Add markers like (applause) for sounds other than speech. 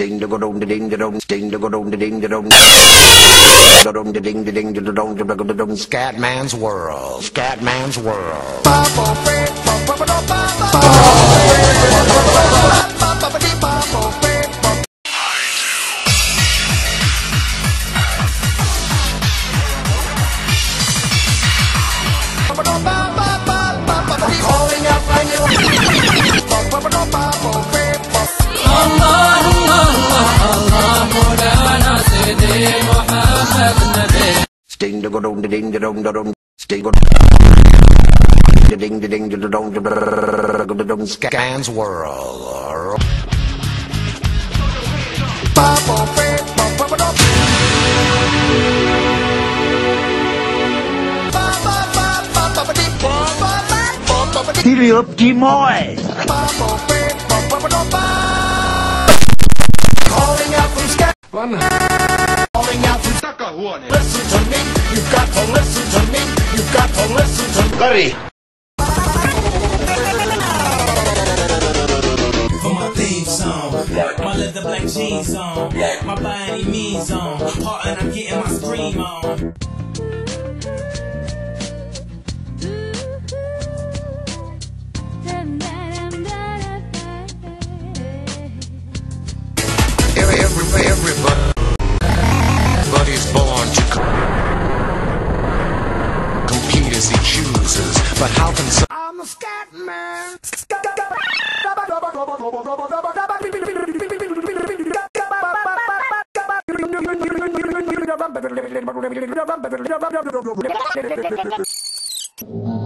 The go dong the ding the dong the go dong the ding the dong the dong the ding the ding the dong the dong the dong Scatman's world Scatman's world Sting the go dong the ding the dong the dong. Sting go the ding the ding the dong the the dong Scatman's world. Tiri up di moi. Calling from Listen to me. You've got to listen to me. You've got to listen to me. Curry. for my theme song. My leather black jeans on, my body means on, heart and I'm getting my scream on. Chooses. But how can some I'm a scat man. (laughs)